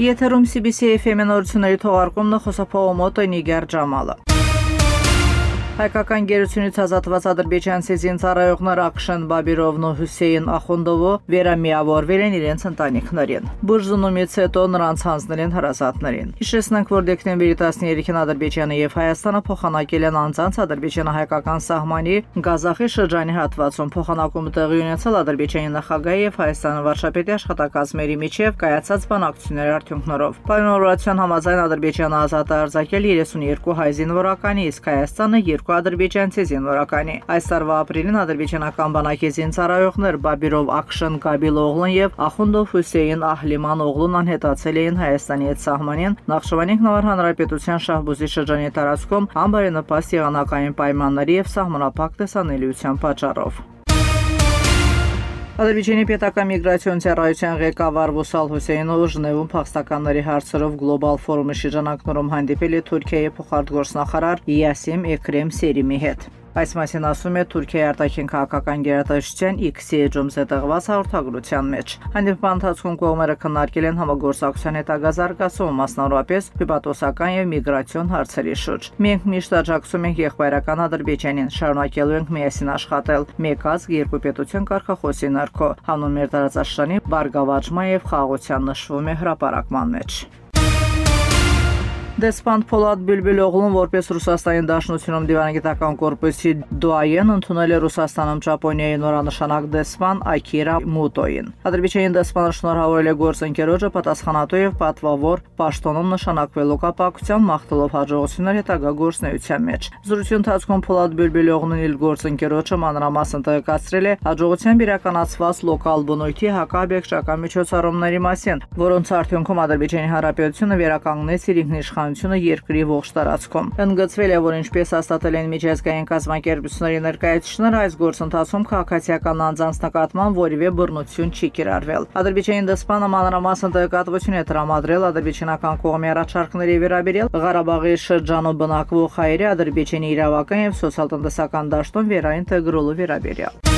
Եթերում CBC FM-ի նորությունների թողարկումն խոսափողոմոտը Նիգեր Ջամալը։ Հայկական գերությունից ազատված ադրբեջանցի զինծառայողներ Ակշեն Բաբիրովն ու Հուսեյն Ախոնդովը վերամիավորվել են իրենց ընտանիքներին։ Բուրժունումից հետո նրանց հանձնել են հրազատներին։ Հիշեցնենք, որ դեկտեմբերի 13-ին Ադրբեջանը եւ Հայաստանը փոխանակել են անձանց ադրբեջանա-հայկական սահմանի Գազախի շրջանի հատվածում փոխանակումը տեղի ունեցել Ադրբեջանի նախագահի եւ Հայաստանի վարչապետի աշխատակազմերի միջև կայացած բանակցությունների արդյունքներով։ Պայմանավորության համաձայն Ադրբեջանը ազատ է արձակել 32 հայ զինվորականի, իսկ Հայաստանը երկու ադրբեջանցի զինվորականի։ Այս տարվա ապրիլին ադրբեջանական բանակի զինծառայողներ Բաբիրով Ակշեն Կաբիլօղլուն եւ Ախունդով Հուսեյն Ահլիման օղլուն անհետացել էին Հայաստանի հետ սահմանին Նախշովանի Նավար Հանրապետության Շահբուզի շրջանի տարածքում անբարենպաստ եղանակային պայմանների եւ սահմանափակ տեսանելիության պատճառով։ Ադրբեջանի պետական միգրացիոն ծառայության ղեկավար Վուսալ Հուսեյնովը Ժնևում փախստականների հարցերով գլոբալ ֆորումի շրջանակներում հանդիպել է Թուրքիայի փոխարտգործնախարար Յասիմ Էքրեմ Սերիմի հետ։ Այս մասին ասում է Թուրքիայի արտաքին քաղաքական գերատեսչության X-ի էջում զետեղված հաղորդագրության մեջ։ Հանդիպման ընթացքում կողմերը քննարկել են համագործակցության հետագա զարգացումը, մասնավորապես հիպատոսական եւ միգրացիոն հարցերի շուրջ։ Մենք միշտ աջակցում ենք եղբայրական Ադրբեջանին, շարունակելու ենք միասին աշխատել մեկ ազգ երկու պետություն կարգախոսի ներքո, հանուն մեր տարածաշրջանի բարգավաճման եւ խաղաղության նշվում է հրապարակման մեջ։ Դեսպան Փոլադ Բիլբիլօղլուն որպես Ռուսաստանի Դաշնությունում դիվանագիտական կորպուսի դուաեն ընդունել է Ռուսաստանում Ճապոնիայի նորանշանակ դեսպան Ակիրա Մուտոին։ Ադրբեջանի դեսպանը շնորհավորել է գործընկերոջը պատասխանատու եւ պատվավոր պաշտոնում նշանակվելու կապակցությամբ մաղթելով հաջողություններ հետագա գործնեության մեջ։ Զրույցի ընթացքում Փոլադ Բիլբիլօղլունն իր գործընկերոջը մանրամասն տեղեկացրել է հաջողությամբ իրականացված լոկալ բնույթի հակաբեկչական միջոցառումների մասին, որոնց արդյունքում Ադրբեջանի Հանրապետությունը վերականգնեց իր ինքնիշխան իշխանությունը երկրի ողջ տարածքում։ Ընդգծվել է, որ ինչպես հաստատել են միջազգային կազմակերպությունների ներկայացուցիչները, այս գործընթացում քաղաքացիական անձանց նկատմամբ որևէ բռնություն չի կիրառվել։ Ադրբեջանի դեսպանը մանրամասն տեղեկատվություն է տրամադրել ադրբեջանական կողմի առաջարկների վերաբերյալ Ղարաբաղի շրջանում բնակվող հայերի Ադրբեջանի իրավական եւ սոցիալ-տնտեսական դաշտում վերաինտեգրելու վերաբերյալ։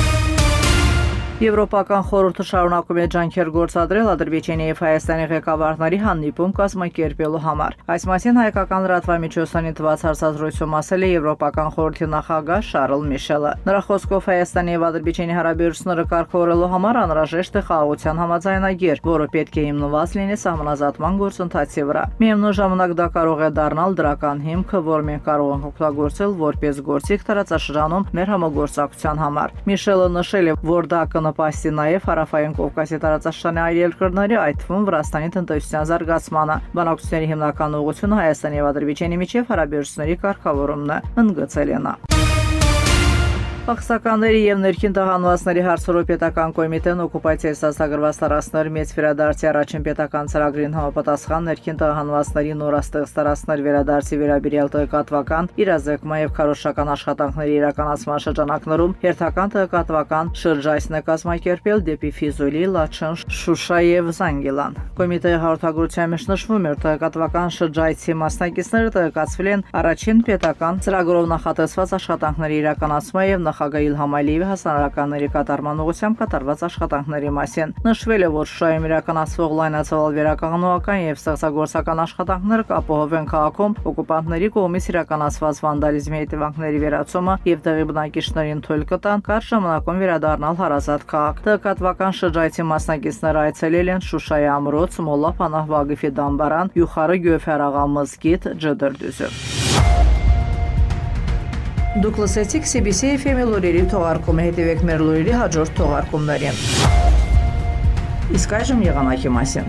Եվրոպական խորհուրդը շարունակում է ջանքեր գործադրել Ադրբեջանի եւ Հայաստանի ղեկավարների հանդիպում կազմակերպելու համար։ Այս մասին հայկական լրատվամիջոցների տված հարցազրույցում ասել է Եվրոպական խորհրդի նախագահ Շարլ Միշելը։ Նրա խոսքով Հայաստանի եւ Ադրբեջանի հարաբերությունները կարգավորելու համար անհրաժեշտ է խաղաղության համաձայնագիր, որը պետք է հիմնված լինի սահմանազատման գործընթացի վրա։ Միևնույն ժամանակ դա կարող է դառնալ դրական հիմք, որ մենք կարող ենք օգտագործել որպես գործիք տարածաշրջանում մեր համագործակցության համար։ Միշելը նշել է, որ դա կնպաստի նաև հարավային Կովկասի տարածաշրջանի այլ երկրների, այդ թվում Վրաստանի տնտեսության զարգացմանը։ Բանակցությունների հիմնական ուղղությունը Հայաստանի եւ Ադրբեջանի միջև հարաբերությունների կարգավորումն է, ընդգծել է նա։ Պախստականների եւ ներքին տղանվածների հարցերով պետական կոմիտեն օկուպացիայի սաստագրված տարածքներ մեծ վերադարձի առաջին պետական ծրագրին համապատասխան ներքին տղանվածների նորաստեղծ տարածքներ վերադարձի վերաբերյալ տեղեկատվական իրազեկման եւ քարոշչական աշխատանքների իրականացման շրջանակներում հերթական տեղեկատվական շրջայցն է կազմակերպել դեպի Ֆիզուլի, Լաչան, Շուշա եւ Զանգիլան։ Կոմիտեի հաղորդագրության մեջ նշվում է, որ տեղեկատվական շրջայցի մասնակիցները տեղեկացվել են առաջին պետական ծրագրով նախատեսված աշխատանքների իրականացման եւ նախագահ Իլհամ Ալիևի հասարակականների կատարման ուղղությամբ կատարված աշխատանքների մասին։ Նշվել է, որ Շուշայում իրականացվող լայնածավալ վերականգնողական եւ ստեղծագործական աշխատանքները կապահովեն քաղաքում օկուպանտների կողմից իրականացված վանդալիզմի հետևանքների վերացումը եւ տեղի բնակիչներին թույլ կտան կարճ ժամանակում վերադառնալ հարազատ քաղաք։ Տեղեկատվական շրջայցի մասնակիցները այցելել են Շուշայի ամրոց, Մոլա Փանահ Վագիֆի դամբարան, Յուխարը Գյուֆերաղա մզգիթ, Ջդրդյուզը։ Դուք լսեցիք CBC FM-ի լուրերի թողարկումը, հետևեք մեր լուրերի հաջորդ թողարկումներին։ Իսկ այժմ եղանակի մասին։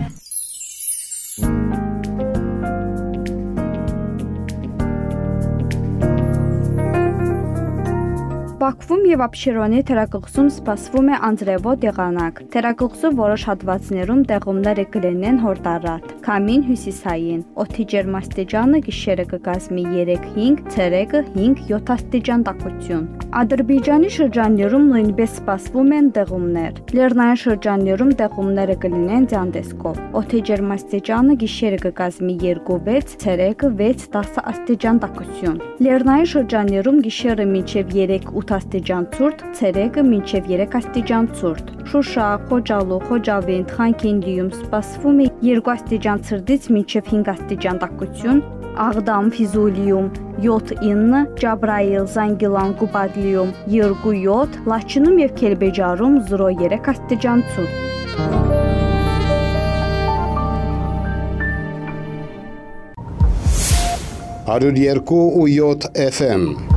Բաքվում եւ Աբշերոնի թերակղզում սպասվում է անձրևոտ եղանակ։ Թերակղզու որոշ հատվածներում տեղումները կլինեն հորդառատ։ Քամին հյուսիսային։ Օդի ջերմաստիճանը գիշերը կկազմի 3-5, ցերեկը 5-7 աստիճան տաքություն։ Ադրբեջանի շրջաններում նույնպես սպասվում են տեղումներ։ Լեռնային շրջաններում տեղումները կլինեն ցանդեսկով։ Օդի ջերմաստիճանը գիշերը կկազմի 2-6, ցերեկը 6-10 աստիճան տաքություն։ Լեռնային շրջաններում գիշերը մինչև 3-8 աստիճան ցուրտ, ցերեկը մինչև 3 աստիճան ցուրտ։ Շուշա, Խոջալու, Խոջավենդ, Խանքինդիում սպասվում է 2 աստիճան ցրտից մինչև 5 աստիճան տաքություն, Աղդամ, Ֆիզուլիում 7-9, Ջաբրայել, Զանգիլան, Կուպատլիում 2-7, Լաչինում եւ Քելբեջարում 0-3 աստիճան ցուրտ։ 102.7 FM